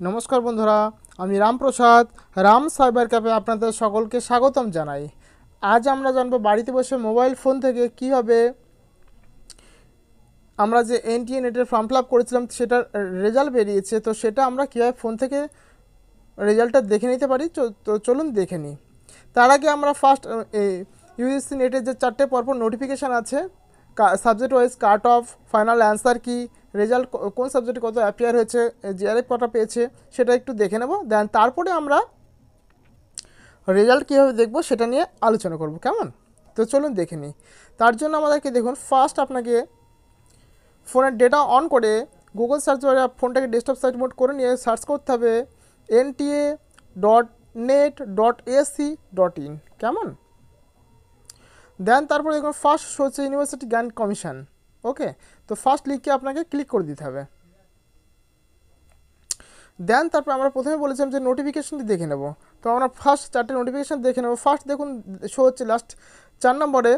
নমস্কার বন্ধুরা, আমি রামপ্রসাদ রাম সাইবার ক্যাফে আপনাদের সকলকে স্বাগতম জানাই। আজ আমরা জানব বাড়িতে বসে মোবাইল ফোন থেকে কীভাবে আমরা যে এনটিএ নেটের ফর্ম ফিল আপ করেছিলাম, সেটার রেজাল্ট বেরিয়েছে। তো সেটা আমরা কীভাবে ফোন থেকে রেজাল্টটা দেখে নিতে পারি? তো চলুন দেখে নিই। তার আগে আমরা ফার্স্ট ইউএসসি নেটের যে চারটে পরপর নোটিফিকেশান আছে subject wise cut off final answer কি রেজাল্ট কোন সাবজেক্টে কত অ্যাপিয়ার হয়েছে জিআরএফ কটা পেয়েছে, সেটা একটু দেখে নেব। দেন তারপরে আমরা রেজাল্ট কীভাবে দেখব সেটা নিয়ে আলোচনা করব, কেমন? তো চলুন দেখে নিই। তার জন্য আমাদেরকে দেখুন ফার্স্ট আপনাকে ফোনের ডেটা অন করে গুগল সার্চ করে ফোনটাকে ডেস্কটপ সার্চ মোড করে নিয়ে সার্চ করতে হবে NTA dot net dot AC dot in কেমন? দেন তারপরে দেখুন ফার্স্ট হচ্ছে ইউনিভার্সিটি গ্র্যান্ড কমিশন ওকে? তো ফার্স্ট লিখে আপনাকে ক্লিক করে দিতে হবে। দেন তারপর আমরা প্রথমে বলেছিলাম যে নোটিফিকেশনটি দেখে নেব। তো আমরা ফার্স্ট চারটে নোটিফিকেশন দেখে নেব। ফার্স্ট দেখুন শো হচ্ছে লাস্ট চার নম্বরে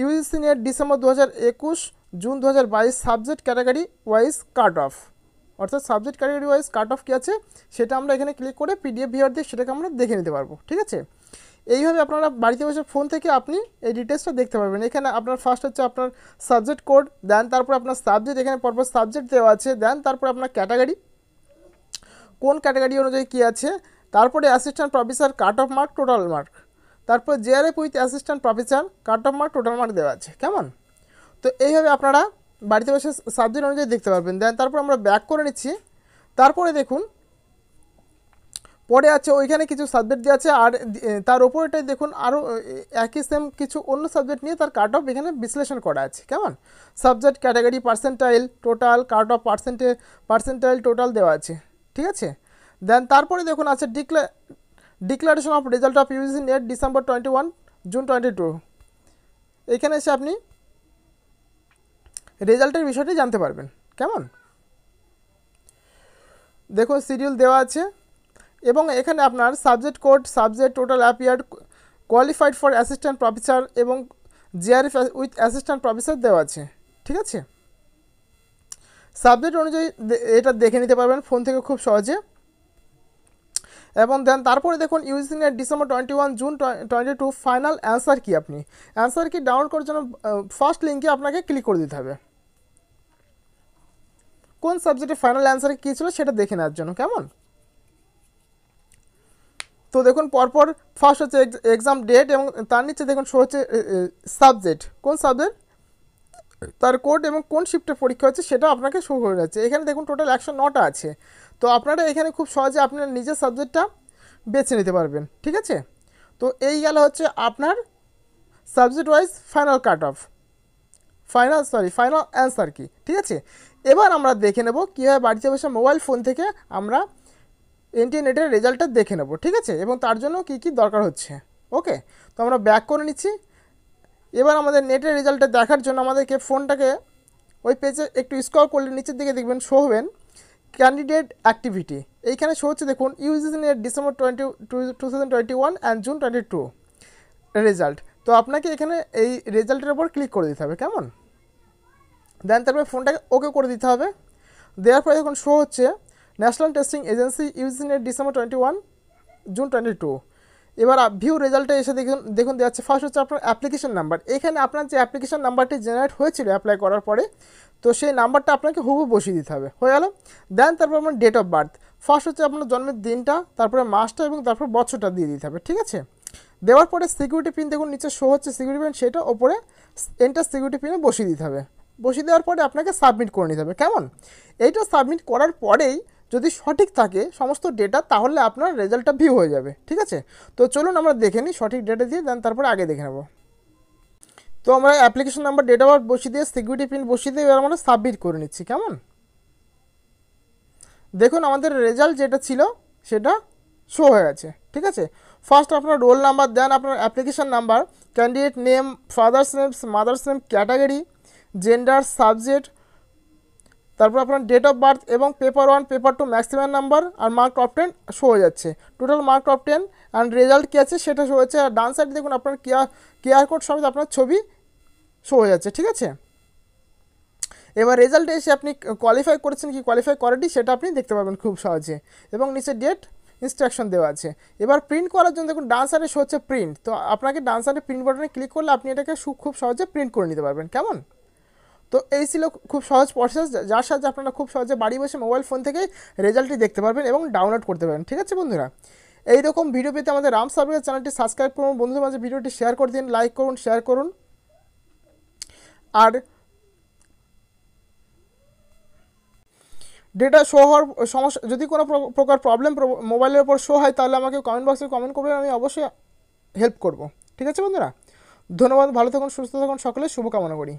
ইউজিসি নেট ডিসেম্বর দু একুশ জুন দু বাইশ subject category wise cut off অর্থাৎ subject category wise cut off কী আছে? সেটা আমরা এখানে ক্লিক করে পিডিএফ ভিআর দিয়ে সেটাকে আমরা দেখে নিতে পারব। ঠিক আছে? এইভাবে আপনারা বাড়িতে বসে ফোন থেকে আপনি এই ডিটেলসটা দেখতে পারবেন। এখানে আপনার ফার্স্ট হচ্ছে আপনার সাবজেক্ট কোড দেন তারপর আপনার সাবজেক্ট এখানে পরপর সাবজেক্ট দেওয়া আছে দেন তারপর আপনার ক্যাটাগরি কোন ক্যাটাগরি অনুযায়ী কী আছে? তারপরে assistant professor cut off mark total mark তারপর JRF with assistant professor cut off mark total mark দেওয়া আছে। কেমন? তো এইভাবে আপনারা বাড়িতে বসে সাবজেক্ট অনুযায়ী দেখতে পারবেন। দেন তারপর আমরা ব্যাক করে নিচ্ছি। তারপরে দেখুন পরে আছে, ওইখানে কিছু সাবজেক্ট দেওয়া আছে, আর তার ওপরেটাই দেখুন আরও একই সেম কিছু অন্য সাবজেক্ট নিয়ে তার কাট অফ এখানে বিশ্লেষণ করা আছে, কেমন? Subject category percentile total cut off পার্সেন্টে পার্সেন্টাইল টোটাল দেওয়া আছে, ঠিক আছে? দেন তারপরে দেখুন আছে ডিক্লা declaration of result of UG NET December twenty one June twenty two এখানে এসে আপনি রেজাল্টের বিষয়টি জানতে পারবেন, কেমন? দেখুন সিরিয়াল দেওয়া আছে এবং এখানে আপনার subject code subject total appear qualified for assistant professor এবং J R F with assistant professor দেওয়া আছে। ঠিক আছে? সাবজেক্ট অনুযায়ী এটা দেখে নিতে পারবেন ফোন থেকে খুব সহজে। এবং দেন তারপরে দেখুন UG NET December twenty one June twenty two final answer কি আপনি? অ্যান্সার কি ডাউনলোড করার জন্য ফার্স্ট লিঙ্কে আপনাকে ক্লিক করে দিতে হবে। কোন সাবজেক্টে ফাইনাল অ্যান্সার কী ছিল সেটা দেখে নেওয়ার জন্য, কেমন? তো দেখুন, পরপর ফার্স্ট হচ্ছে এক্সাম ডেট এবং তার নিচে দেখুন শো হচ্ছে সাবজেক্ট কোন সাবজেক্ট তার কোড এবং কোন শিফটের পরীক্ষা হচ্ছে সেটা আপনাকে শো করে যাচ্ছে। এখানে দেখুন টোটাল একশো নটা আছে। তো আপনারা এখানে খুব সহজে আপনার নিজের সাবজেক্টটা বেছে নিতে পারবেন, ঠিক আছে? তো এই গেল হচ্ছে আপনার subject wise final cut off final sorry final answer কি, ঠিক আছে? এবার আমরা দেখে নেব কীভাবে বাড়িতে বসে মোবাইল ফোন থেকে আমরা ইন্টারনেটের রেজাল্টটা দেখে নেব, ঠিক আছে? এবং তার জন্য কী কী দরকার হচ্ছে? ওকে তো আমরা ব্যাক করে নিচ্ছি। এবার আমাদের নেটের রেজাল্টটা দেখার জন্য আমাদেরকে ফোনটাকে ওই পেজে একটু স্ক্রল করলে নিচের দিকে দেখবেন শো হবেন। ক্যান্ডিডেট অ্যাক্টিভিটি এইখানে শো হচ্ছে, দেখুন UGC NET December twenty two thousand twenty one and June twenty two result তো আপনাকে এখানে এই রেজাল্টের ওপর ক্লিক করে দিতে হবে, কেমন? দেন তারপরে ফোনটাকে ওকে করে দিতে হবে। দেওয়ার পরে যখন শো হচ্ছে national testing agency UG NET December twenty one June twenty two এবার ভিউ রেজাল্টে এসে দেখুন দেখুন দেওয়া হচ্ছে ফার্স্ট হচ্ছে আপনার অ্যাপ্লিকেশন নাম্বার এখানে আপনার যে অ্যাপ্লিকেশন নাম্বারটি জেনারেট হয়েছিল অ্যাপ্লাই করার পরে, তো সেই নাম্বারটা আপনাকে হুবু বসিয়ে দিতে হবে। হয়ে গেল। দেন তারপর আপনার ডেট অফ বার্থ ফার্স্ট হচ্ছে আপনার জন্মের দিনটা, তারপরে মাসটা এবং তারপর বছরটা দিয়ে দিতে হবে, ঠিক আছে? দেওয়ার পরে সিকিউরিটি পিন দেখুন, নিচে শো হচ্ছে সিকিউরিটি পিন সেটা ওপরে এন্টার সিকিউরিটি পিনে বসিয়ে দিতে হবে। বসিয়ে দেওয়ার পরে আপনাকে সাবমিট করে নিতে হবে। কেমন? এইটা সাবমিট করার পরেই যদি সঠিক থাকে সমস্ত ডেটা তাহলে আপনার রেজাল্টটা ভিউ হয়ে যাবে, ঠিক আছে? তো চলুন আমরা দেখে নিই সঠিক ডেটা দিয়ে দেন তারপরে আগে দেখে নেব। তো আমরা অ্যাপ্লিকেশন নাম্বার ডেট অফ বসিয়ে দিয়ে সিকিউরিটি পিন বসিয়ে দিয়ে, এবার আমরা সাবমিট করে নিচ্ছি, কেমন? দেখুন, আমাদের রেজাল্ট যেটা ছিল, সেটা শো হয়ে গেছে, ঠিক আছে? ফার্স্ট আপনার রোল নাম্বার দেন আপনার application number candidate name father's name mother's name category gender subject তারপর আপনার ডেট অফ বার্থ এবং paper one paper two maximum number R mark of ten show হয়ে যাচ্ছে। Total mark of ten and result কী আছে সেটা show হচ্ছে আর ডান সাইডে দেখুন আপনার কেয়ার কেয়ার কোড সমেত আপনার ছবি শো হয়ে যাচ্ছে, ঠিক আছে? এবার রেজাল্টে এসে আপনি কোয়ালিফাই করেছেন কি কোয়ালিফাই করেনি সেটা আপনি দেখতে পাবেন খুব সহজে। এবং নিচে ডেট ইনস্ট্রাকশন দেওয়া আছে। এবার প্রিন্ট করার জন্য দেখুন ডান সাইডে শো হচ্ছে প্রিন্ট তো আপনাকে ডান সাইডে প্রিন্ট বাটনে ক্লিক করলে আপনি এটাকে খুব সহজে প্রিন্ট করে নিতে পারবেন। কেমন? তো এই ছিল খুব সহজ প্রসেস যার সাহায্যে আপনারা খুব সহজে বাড়ি বসে মোবাইল ফোন থেকে রেজাল্টটি দেখতে পারবেন এবং ডাউনলোড করতে পারবেন, ঠিক আছে বন্ধুরা? এই রকম ভিডিও পেতে আমাদের রাম সার্ভিস চ্যানেলটি সাবস্ক্রাইব করুন। বন্ধুদের মাঝে ভিডিওটি শেয়ার করে দিন লাইক করুন শেয়ার করুন। আর ডেটা শো হওয়ার সমস্যা, যদি কোনো প্র- প্রকার প্রবলেম মোবাইলের ওপর শো হয়, তাহলে আমাকে কমেন্ট বক্সে কমেন্ট করবেন, আমি অবশ্যই হেল্প করব, ঠিক আছে বন্ধুরা? ধন্যবাদ, ভালো থাকুন, সুস্থ থাকুন সকলে, শুভকামনা করি।